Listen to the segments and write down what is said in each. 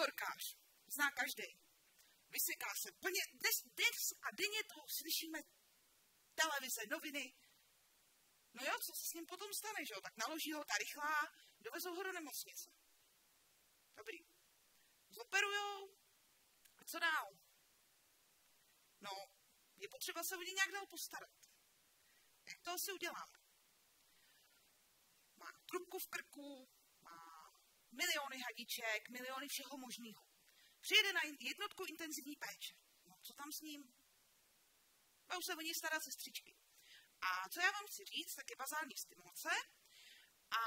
motorkář. Zná každý. Vyseká se plně, dnes, dnes a denně toho slyšíme televize, noviny. No jo, co se s ním potom stane, že jo? Tak naloží ho ta rychlá, dovezou ho do nemocnice. Dobrý. Zoperujou. A co dál? No, je potřeba se o ně nějak dál postarat. Jak to asi uděláme? Má trubku v krku, miliony hadiček, miliony všeho možného. Přijede na jednotku intenzivní péče. No, co tam s ním? Budou se o něj starat sestřičky. A co já vám chci říct, tak je bazální stimulace. A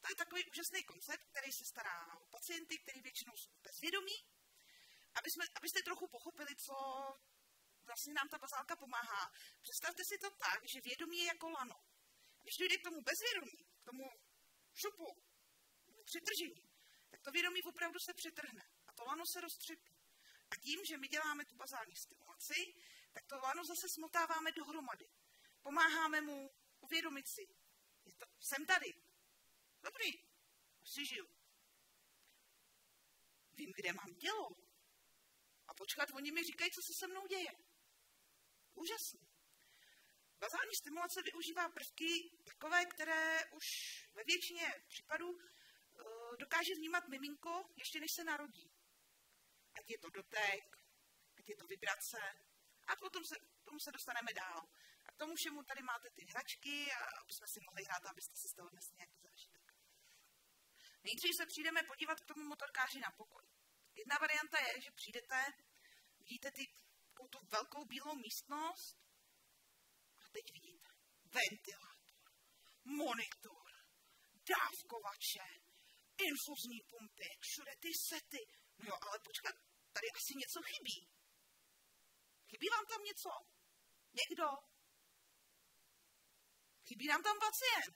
to je takový úžasný koncept, který se stará o pacienty, který většinou jsou bezvědomí, aby jsme, abyste trochu pochopili, co vlastně nám ta bazálka pomáhá. Představte si to tak, že vědomí je jako lano. Když dojde k tomu bezvědomí, k tomu šupu, přitržení, tak to vědomí opravdu se přetrhne a to lano se roztřepí. A tím, že my děláme tu bazální stimulaci, tak to lano zase smotáváme dohromady. Pomáháme mu uvědomit si, je to, jsem tady. Dobrý, si žiju. Vím, kde mám tělo. A počkat, oni mi říkají, co se se mnou děje. Úžasný. Bazální stimulace využívá prvky takové, které už ve většině případů dokáže vnímat miminko, ještě než se narodí. Ať je to dotek, ať je to vibrace, a potom se, tomu se dostaneme dál. A k tomu všemu tady máte ty hračky, a aby jsme si mohli hrát, abyste si z toho dnes nějaký zážitek. Nejdřív se přijdeme podívat k tomu motorkáři na pokoj. Jedna varianta je, že přijdete, vidíte ty tu velkou bílou místnost a teď vidíte ventilátor, monitor, dávkovače, infuzní pumpy, všude ty sety. No jo, ale počkat, tady asi něco chybí. Chybí vám tam něco? Někdo? Chybí nám tam pacient.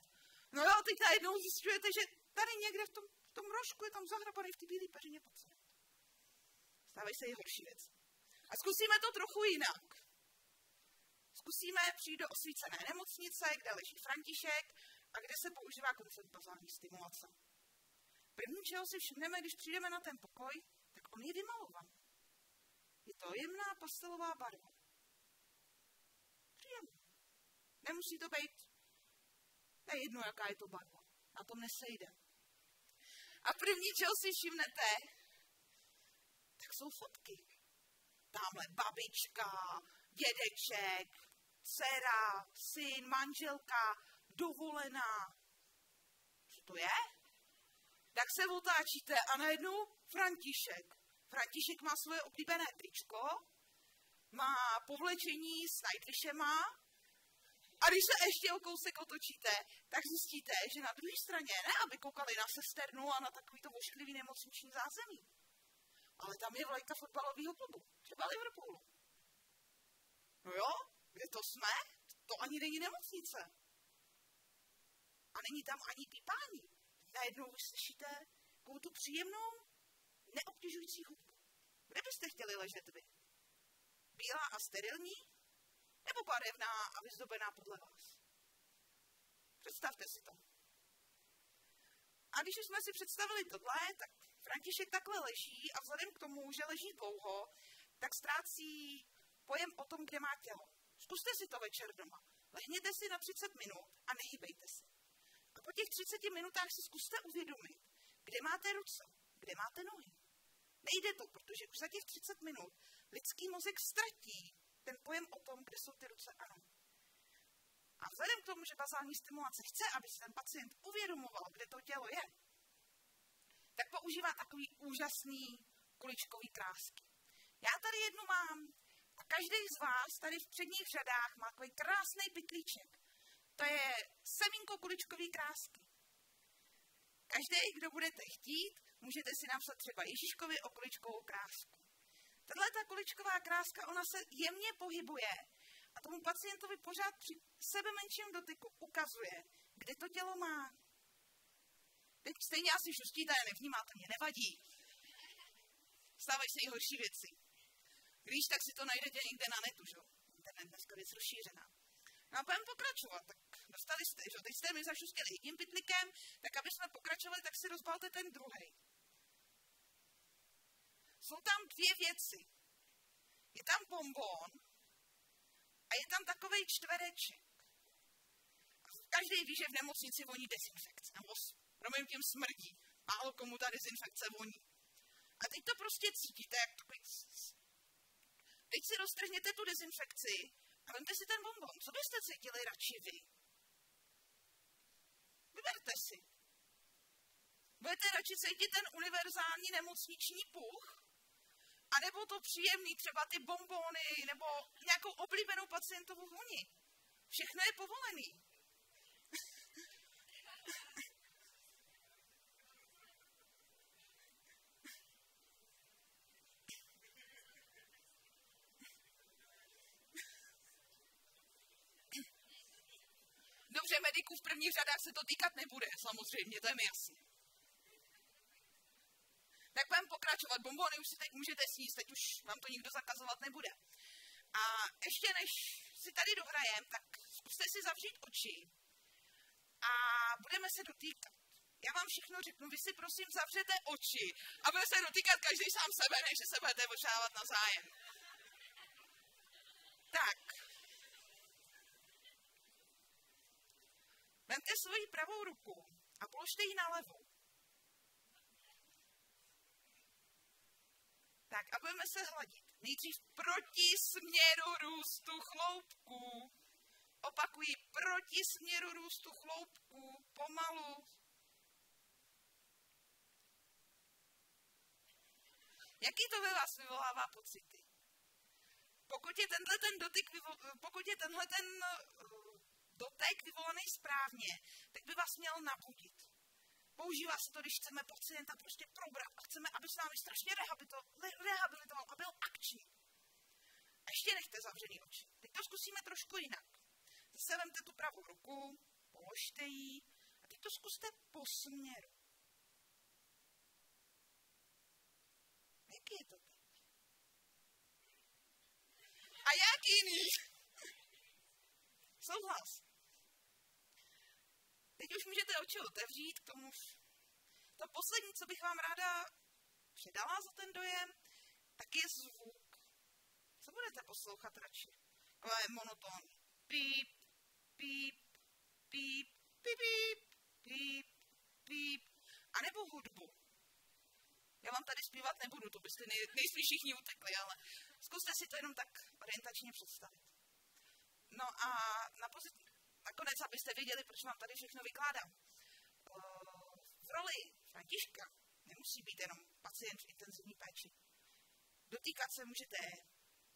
No jo, teď najednou zjišťujete, že tady někde v tom, v tom rožku je tam zahrabaný v té bílé peřině pacient. Stávají se i horší věci. A zkusíme to trochu jinak. Zkusíme přijít do osvícené nemocnice, kde leží František a kde se používá koncept bazální stimulace. První, čeho si všimneme, když přijdeme na ten pokoj, tak on je vymalovaný. Je to jemná pastelová barva. Příjemný. Nemusí to být to je jedno, jaká je to barva. Na tom nesejde. A první, čeho si všimnete, tak jsou fotky tamhle babička, dědeček, dcera, syn, manželka, dovolená. Co to je? Tak se otáčíte a najednou František. František má svoje oblíbené tričko, má povlečení s Nightwishema a když se ještě o kousek otočíte, tak zjistíte, že na druhé straně ne, aby koukali na sesternu a na takovýto ošklivý nemocniční zázemí, ale tam je vlajka fotbalového klubu, třeba Liverpoolu. No jo, kde to jsme? To ani není nemocnice. A není tam ani pípání. Najednou už slyšíte takovou tu příjemnou, neobtěžující hudbu. Kde byste chtěli ležet vy? Bílá a sterilní? Nebo barevná a vyzdobená podle vás? Představte si to. A když jsme si představili tohle, tak František takhle leží a vzhledem k tomu, že leží dlouho, tak ztrácí pojem o tom, kde má tělo. Zkuste si to večer doma. Lehněte si na 30 minut a nehybejte se. Po těch 30 minutách si zkuste uvědomit, kde máte ruce, kde máte nohy. Nejde to, protože už za těch 30 minut lidský mozek ztratí ten pojem o tom, kde jsou ty ruce a nohy. A vzhledem k tomu, že bazální stimulace chce, aby si ten pacient uvědomoval, kde to tělo je, tak používá takový úžasný kuličkový krásky. Já tady jednu mám a každý z vás tady v předních řadách má takový krásný pytlíček. To je semínko kuličkový krásky. Každý, kdo budete chtít, můžete si napsat třeba Ježíškovi o kuličkovou krásku. Tahle ta kuličková kráska, ona se jemně pohybuje a tomu pacientovi pořád při sebe menším dotyku ukazuje, kde to tělo má. Teď stejně asi šustíte nevnímáte, mě nevadí. Stávají se i horší věci. Když tak si to najdete někde na netu, že? Internet dneska věc rozšířená. No a budeme pokračovat. Tak dostali jste, že? Teď jste mi zašustili jedním pytlikem, tak aby jsme pokračovali, tak si rozbalte ten druhý. jsou tam dvě věci. Je tam bonbon a je tam takový čtvereček. Každý ví, že v nemocnici voní dezinfekce, nebo promiň tím smrdí. Málo komu ta dezinfekce voní. A teď to prostě cítíte, jak to Teď si roztrhněte tu dezinfekci a vemte si ten bonbon. Co byste cítili radši vy? Vyberte si. Budete radši cítit ten univerzální nemocniční puch? A nebo to příjemný, třeba ty bombóny, nebo nějakou oblíbenou pacientovou vůni. Všechno je povolený. Mediků v prvních řadách se to týkat nebude, samozřejmě, to je mi jasné. Tak budeme pokračovat. Bombony už si teď můžete sníst, teď už vám to nikdo zakazovat nebude. A ještě než si tady dohrajem, tak zkuste si zavřít oči a budeme se dotýkat. Já vám všechno řeknu, vy si prosím zavřete oči a budeme se dotýkat každý sám sebe, než se budete očávat na zájem. Tak. Vemte svoji pravou ruku a položte ji na levou. Tak a budeme se hladit. Nejdřív proti směru růstu chloupků. Opakuji, proti směru růstu chloupků, pomalu. Jaký to ve vás vyvolává pocity? Pokud je tenhle ten dotyk, pokud je tenhle ten uh, dotek vyvolaný správně, tak by vás měl nabudit. Používá se to, když chceme pacienta prostě probrat a chceme, aby se námi strašně rehabilitoval a byl akční. A ještě nechte zavřený oči. Teď to zkusíme trošku jinak. Zase vemte tu pravou ruku, položte ji a teď to zkuste po směru. Jaký je to teď? A jak jiný? Souhlas. Oči otevřít, k tomu to poslední, co bych vám ráda předala za ten dojem, tak je zvuk. Co budete poslouchat radši? Ale monoton. Píp, píp, píp, píp, píp, píp, píp. A nebo hudbu. Já vám tady zpívat nebudu, to byste nej, nejspíš všichni utekli, ale zkuste si to jenom tak orientačně představit. No a na pozit, nakonec, abyste věděli, proč vám tady všechno vykládám. Roli Františka nemusí být jenom pacient v intenzivní péči. Dotýkat se můžete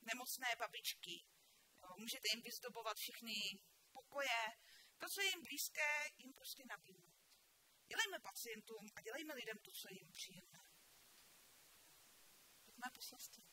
nemocné babičky, můžete jim vyzdobovat všechny pokoje, to, co je jim blízké, jim prostě nabídnout. Dělejme pacientům a dělejme lidem to, co je jim příjemné. Pojďme poselství.